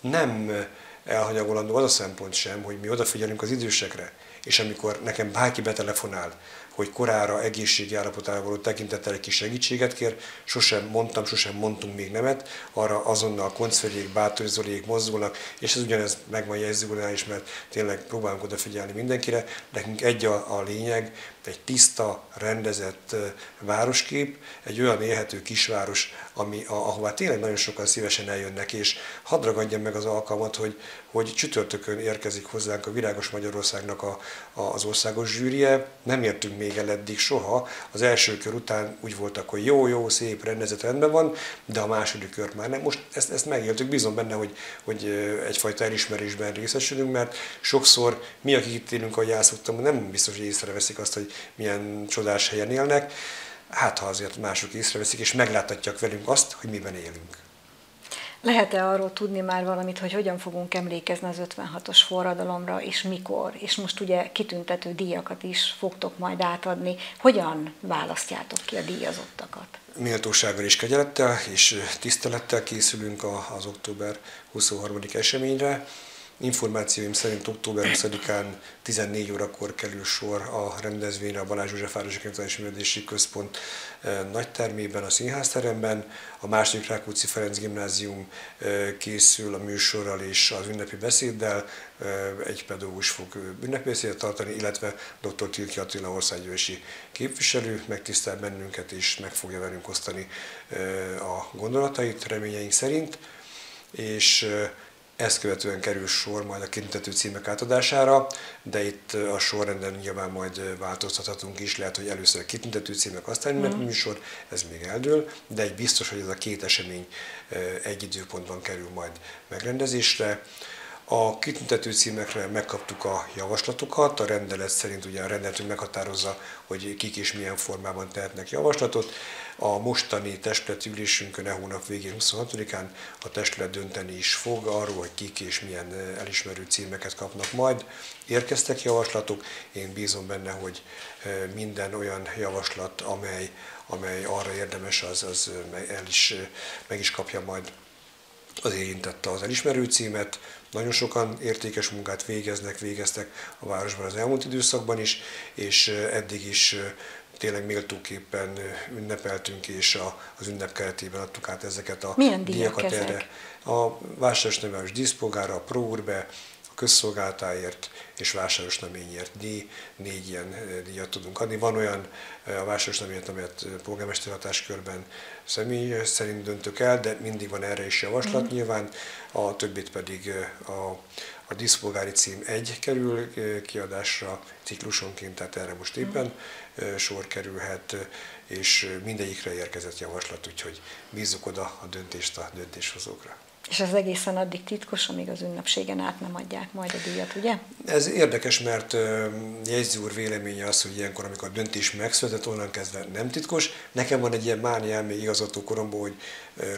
nem elhanyagolandó az a szempont sem, hogy mi odafigyelünk az idősekre, és amikor nekem bárki betelefonál, hogy korára egészségi állapotára való tekintettel egy kis segítséget kér. Sosem mondtam, sosem mondtunk még nemet, arra azonnal koncfegyék, bátorzólék mozdulnak, és ez ugyanez meg van jegyzőnál is, mert tényleg próbálunk odafigyelni mindenkire. Nekünk egy a, a lényeg, egy tiszta, rendezett városkép, egy olyan élhető kisváros, ami, ahová tényleg nagyon sokan szívesen eljönnek, és hadd ragadjam meg az alkalmat, hogy, hogy csütörtökön érkezik hozzánk a Virágos Magyarországnak a, a, az országos zsűrie. Nem értünk még el eddig soha. Az első kör után úgy voltak, hogy jó, jó, szép, rendezett, rendben van, de a második kör már nem. Most ezt, ezt megéltük, bízom benne, hogy, hogy egyfajta elismerésben részesülünk, mert sokszor mi, akik itt élünk, ahogy elszoktam, nem biztos, hogy észreveszik azt, hogy milyen csodás helyen élnek. Hát, ha azért mások észreveszik, és megláthatják velünk azt, hogy miben élünk. Lehet-e arról tudni már valamit, hogy hogyan fogunk emlékezni az 56-os forradalomra, és mikor? És most ugye kitüntető díjakat is fogtok majd átadni. Hogyan választjátok ki a díjazottakat? Méltósággal és kegyelettel és tisztelettel készülünk az október 23. eseményre. Információim szerint október 20-án 14 órakor kerül sor a rendezvényre a Balázs József Városi Könyvtárosi Művelési Központ eh, nagytermében, a színházteremben. A második Rákóczi Ferenc Gimnázium eh, készül a műsorral és az ünnepi beszéddel. Eh, egy pedagógus fog ünnepi beszédet tartani, illetve dr. Tilki Attila országgyűlési képviselő megtisztel bennünket és meg fogja velünk osztani a gondolatait reményeink szerint. És ezt követően kerül sor majd a kintető címek átadására, de itt a sorrenden nyilván majd változtathatunk is, lehet, hogy először a kitüntető címek, aztán mm. műsor, ez még eldől, de egy biztos, hogy ez a két esemény egy időpontban kerül majd megrendezésre. A kitüntető címekre megkaptuk a javaslatokat, a rendelet szerint ugye a rendeletünk meghatározza, hogy kik és milyen formában tehetnek javaslatot. A mostani testületi ülésünkön e hónap végén 26-án a testület dönteni is fog arról, hogy kik és milyen elismerő címeket kapnak majd. Érkeztek javaslatok, én bízom benne, hogy minden olyan javaslat, amely, amely arra érdemes, az, az el is, meg is kapja majd az érintette az elismerő címet. Nagyon sokan értékes munkát végeznek, végeztek a városban az elmúlt időszakban is, és eddig is tényleg méltóképpen ünnepeltünk, és az ünnep keretében adtuk át ezeket a Milyen díjakat erre. A Vásáros Nevelős Díszpolgára, a a közszolgáltáért és vásáros neményért díj, négy ilyen díjat tudunk adni. Van olyan a vásáros neményért, amelyet polgármester hatáskörben személy szerint döntök el, de mindig van erre is javaslat mm. nyilván, a többit pedig a, a díszpolgári cím egy kerül kiadásra ciklusonként, tehát erre most éppen sor kerülhet, és mindegyikre érkezett javaslat, úgyhogy bízzuk oda a döntést a döntéshozókra. És ez egészen addig titkos, amíg az ünnepségen át nem adják majd a díjat, ugye? Ez érdekes, mert jegyző úr véleménye az, hogy ilyenkor, amikor a döntés megszületett, onnan kezdve nem titkos. Nekem van egy ilyen mániám még igazgató koromból, hogy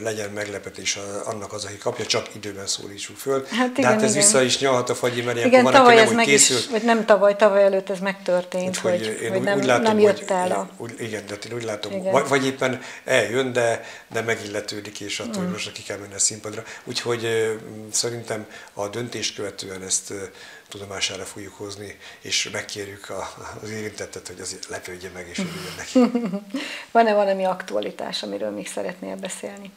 legyen meglepetés annak az, aki kapja, csak időben szólítsuk föl. Hát igen, De hát ez igen. vissza is nyalhat a fagyi, mert igen, van, tavaly nem, ez meg készül. is, vagy nem tavaly, tavaly előtt ez megtörtént, hogy, hogy, én hogy úgy, nem, úgy látom, nem jött el a... Úgy, igen, de én úgy látom, vagy, vagy éppen eljön, de, de megilletődik, és attól, mm. hogy most ki kell menni a színpadra. Úgyhogy szerintem a döntést követően ezt tudomására fogjuk hozni, és megkérjük az érintettet, hogy azért lepődje meg, és örüljön neki. Van-e valami aktualitás, amiről még szeretnél beszélni?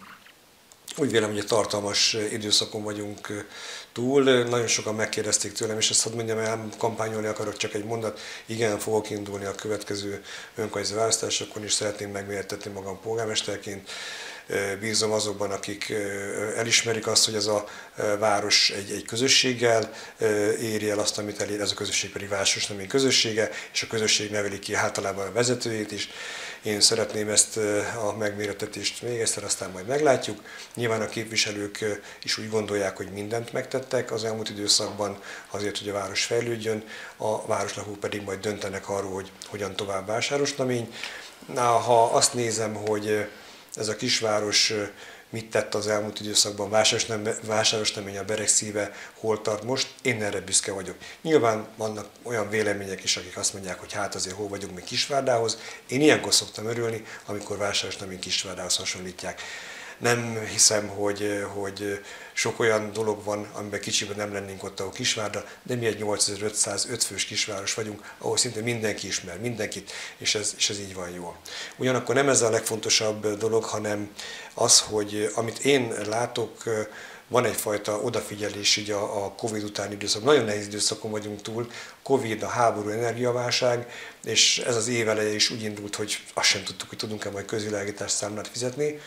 Úgy vélem, hogy a tartalmas időszakon vagyunk túl. Nagyon sokan megkérdezték tőlem, és ezt hadd mondjam el, kampányolni akarok csak egy mondat. Igen, fogok indulni a következő önkormányzati választásokon, és szeretném megmértetni magam polgármesterként bízom azokban, akik elismerik azt, hogy ez a város egy, egy közösséggel éri el azt, amit elér, ez a közösség pedig város nem közössége, és a közösség neveli ki általában a vezetőjét is. Én szeretném ezt a megméretetést még egyszer, aztán majd meglátjuk. Nyilván a képviselők is úgy gondolják, hogy mindent megtettek az elmúlt időszakban azért, hogy a város fejlődjön, a városlakók pedig majd döntenek arról, hogy hogyan tovább vásárosnamény. Na, ha azt nézem, hogy ez a kisváros mit tett az elmúlt időszakban, vásáros, nem, vásáros nemény a berek szíve, hol tart most, én erre büszke vagyok. Nyilván vannak olyan vélemények is, akik azt mondják, hogy hát azért hol vagyunk mi Kisvárdához. Én ilyenkor szoktam örülni, amikor vásáros nemény Kisvárdához hasonlítják nem hiszem, hogy, hogy sok olyan dolog van, amiben kicsiben nem lennénk ott, ahol Kisvárda, de mi egy 8505 fős kisváros vagyunk, ahol szinte mindenki ismer mindenkit, és ez, és ez így van jól. Ugyanakkor nem ez a legfontosabb dolog, hanem az, hogy amit én látok, van egyfajta odafigyelés így a, a Covid utáni időszak. Nagyon nehéz időszakon vagyunk túl, Covid, a háború, energiaválság, és ez az év eleje is úgy indult, hogy azt sem tudtuk, hogy tudunk-e majd közvilágítás számlát fizetni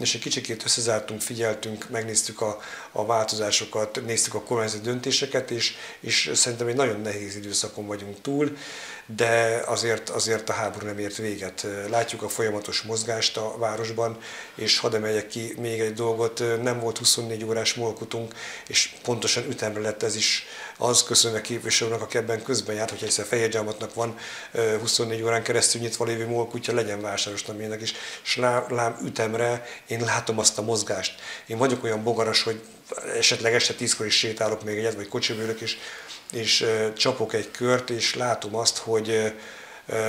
és egy kicsikét összezártunk, figyeltünk, megnéztük a, a változásokat, néztük a kormányzati döntéseket, és, és szerintem egy nagyon nehéz időszakon vagyunk túl, de azért, azért a háború nem ért véget. Látjuk a folyamatos mozgást a városban, és hadd emeljek ki még egy dolgot, nem volt 24 órás molkutunk, és pontosan ütemre lett ez is az köszönve képviselőnek, aki ebben közben járt, hogyha egyszer Fehérgyalmatnak van 24 órán keresztül nyitva lévő molkutya, legyen vásáros is, és lám ütemre én látom azt a mozgást. Én vagyok olyan bogaras, hogy esetleg este tízkor is sétálok még egyet, vagy kocsibőrök is, és csapok egy kört, és látom azt, hogy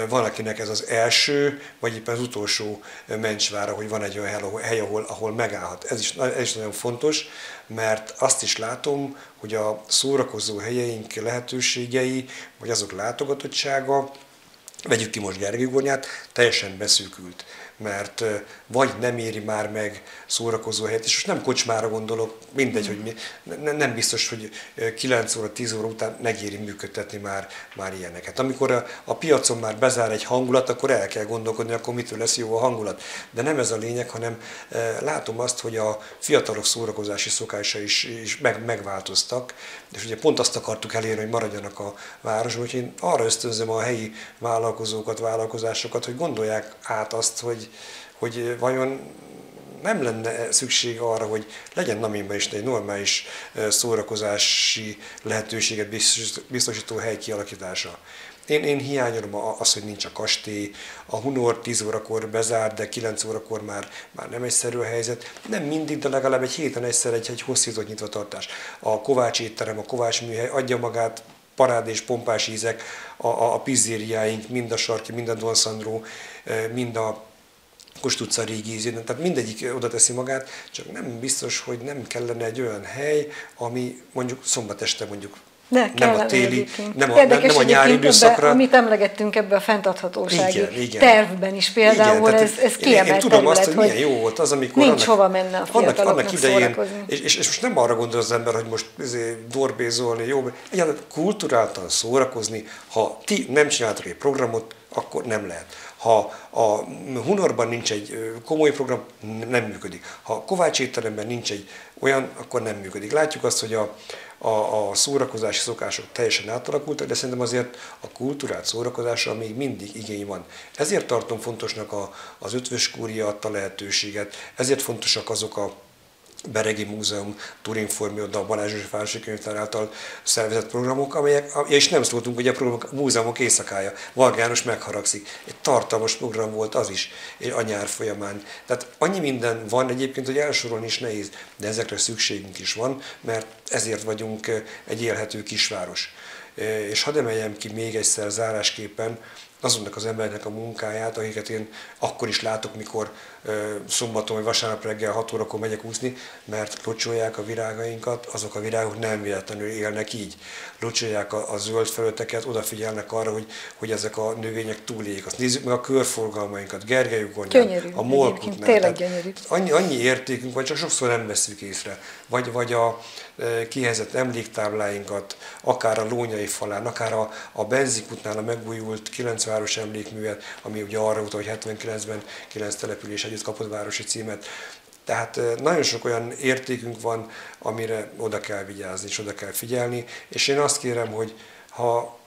van, akinek ez az első, vagy éppen az utolsó mencsvára, hogy van egy olyan hely, ahol, ahol megállhat. Ez is, ez is nagyon fontos, mert azt is látom, hogy a szórakozó helyeink lehetőségei, vagy azok látogatottsága, vegyük ki most Gergely teljesen beszűkült mert vagy nem éri már meg szórakozó helyet, és most nem kocsmára gondolok, mindegy, hogy mi, nem biztos, hogy 9 óra, 10 óra után megéri működtetni már, már ilyeneket. Amikor a, a piacon már bezár egy hangulat, akkor el kell gondolkodni, akkor mitől lesz jó a hangulat. De nem ez a lényeg, hanem látom azt, hogy a fiatalok szórakozási szokása is, is meg, megváltoztak, és ugye pont azt akartuk elérni, hogy maradjanak a városban, hogy én arra ösztönzöm a helyi vállalkozókat, vállalkozásokat, hogy gondolják át azt, hogy, hogy vajon nem lenne szükség arra, hogy legyen Namibban is egy normális szórakozási lehetőséget biztosító hely kialakítása. Én, én hiányolom az, hogy nincs a kastély, a Hunor 10 órakor bezár, de 9 órakor már, már nem egyszerű a helyzet. Nem mindig, de legalább egy héten egyszer egy, egy hosszított nyitvatartás. A Kovács étterem, a Kovács műhely adja magát, parád és pompás ízek, a, a, a pizzériáink, mind a Sarki, mind a Don Sandro, mind a Kost utca régi ízében, tehát mindegyik oda teszi magát, csak nem biztos, hogy nem kellene egy olyan hely, ami mondjuk szombat este mondjuk de nem a téli, nem a, nem, nem a nyári időszakra. Ebbe, amit emlegettünk ebbe a fenntarthatósági igen, igen. tervben is például, igen, ez, ez kiemelt Én, én tudom terület, azt, hogy milyen jó volt az, amikor nincs annak, hova menne a annak, annak idején, és, és, és, most nem arra gondol az ember, hogy most dorbézolni, jó, egyáltalán kulturáltan szórakozni, ha ti nem csináltok egy programot, akkor nem lehet. Ha a Hunorban nincs egy komoly program, nem működik. Ha a Kovács étteremben nincs egy olyan, akkor nem működik. Látjuk azt, hogy a, a, a szórakozási szokások teljesen átalakultak, de szerintem azért a kultúrát szórakozásra még mindig igény van. Ezért tartom fontosnak a, az ötvös kúria adta lehetőséget, ezért fontosak azok a Beregi Múzeum, Turinformi, a Balázs József Városi Könyvtár által szervezett programok, amelyek, és nem szóltunk, hogy a, programok, a múzeumok éjszakája. Varga János megharagszik. Egy tartalmas program volt az is a nyár folyamán. Tehát annyi minden van egyébként, hogy elsorolni is nehéz, de ezekre szükségünk is van, mert ezért vagyunk egy élhető kisváros. És hadd emeljem ki még egyszer zárásképpen, azonnak az embereknek a munkáját, akiket én akkor is látok, mikor szombaton vagy vasárnap reggel 6 órakor megyek úszni, mert locsolják a virágainkat, azok a virágok nem véletlenül élnek így. Locsolják a, a zöld felületeket, odafigyelnek arra, hogy, hogy ezek a növények túléljék. Azt nézzük meg a körforgalmainkat, Gergely a Molkutnál. Annyi, annyi értékünk van, csak sokszor nem veszük észre. Vagy, vagy a e, kihelyezett emléktábláinkat, akár a Lónyai falán, akár a, a Benzikutnál a megújult 9 város emlékművet, ami ugye arra utal, hogy 79-ben 9 település együtt kapott városi címet. Tehát nagyon sok olyan értékünk van, amire oda kell vigyázni és oda kell figyelni, és én azt kérem, hogy ha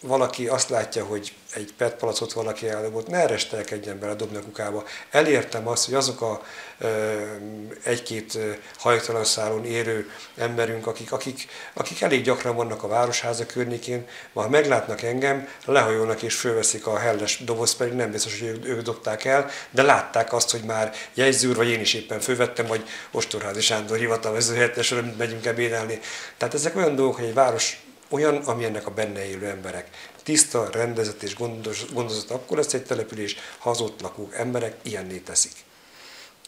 valaki azt látja, hogy egy PET palacot valaki eldobott, ne restelkedjen bele, dobni a kukába. Elértem azt, hogy azok a egy-két hajtalan szálon érő emberünk, akik, akik, akik elég gyakran vannak a városháza környékén, ha meglátnak engem, lehajolnak és fölveszik a helles doboz, pedig nem biztos, hogy ők, dobták el, de látták azt, hogy már jegyzőr, vagy én is éppen fölvettem, vagy Ostorházi Sándor hivatalvező helyettesről megyünk ebédelni. Tehát ezek olyan dolgok, hogy egy város olyan, ami ennek a benne élő emberek. Tiszta, rendezett és gondozott akkor lesz egy település, ha az ott lakó emberek ilyenné teszik.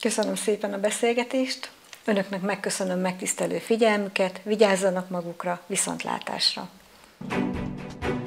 Köszönöm szépen a beszélgetést, önöknek megköszönöm megtisztelő figyelmüket, vigyázzanak magukra, viszontlátásra! thank you